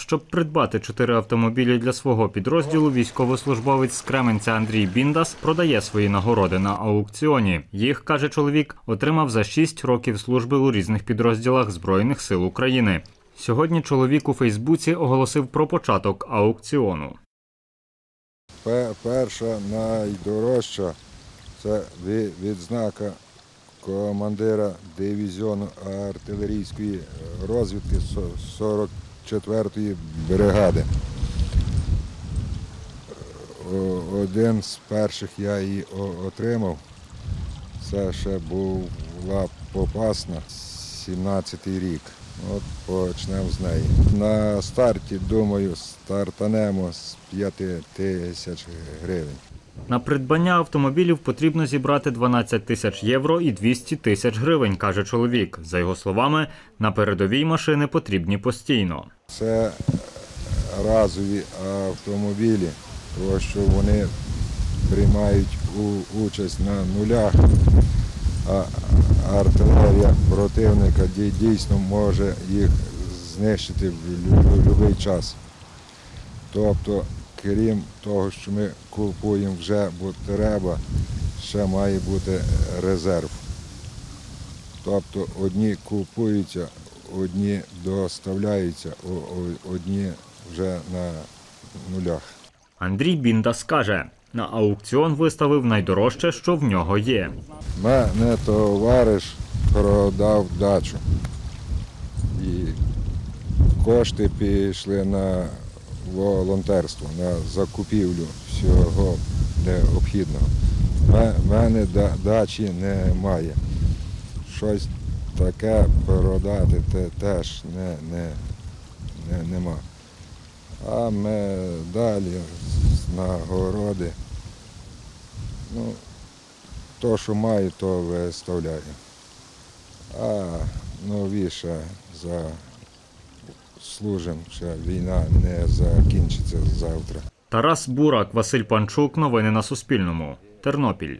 Щоб придбати чотири автомобілі для свого підрозділу, військовослужбовець з Кременця Андрій Біндас продає свої нагороди на аукціоні. Їх каже чоловік, отримав за шість років служби у різних підрозділах Збройних сил України. Сьогодні чоловік у Фейсбуці оголосив про початок аукціону. Перша найдорожча це відзнака командира дивізіону артилерійської розвідки 40 Четвертої бригади. Е, один з перших я її отримав. Це ще була попасна 17-й рік. От почнемо з неї. На старті, думаю, стартанемо з 5 тисяч гривень. На придбання автомобілів потрібно зібрати 12 тисяч євро і 200 тисяч гривень, каже чоловік. За його словами, на передовій машини потрібні постійно. Це разові автомобілі, тому що вони приймають участь на нулях, а артилерія противника дійсно може їх знищити в будь-який час. Тобто, крім того, що ми купуємо вже, бо треба, ще має бути резерв. Тобто одні купуються, одні доставляються, одні вже на нулях. Андрій Біндас каже, на аукціон виставив найдорожче, що в нього є. Мене товариш продав дачу. І кошти пішли на волонтерство, на закупівлю всього необхідного. У мене дачі немає. Щось таке продати те теж не, не, не, нема. А медалі, нагороди. Ну, то, що маю, то виставляю. А новіше за служим, ще війна не закінчиться завтра. Тарас Бурак, Василь Панчук. Новини на Суспільному. Тернопіль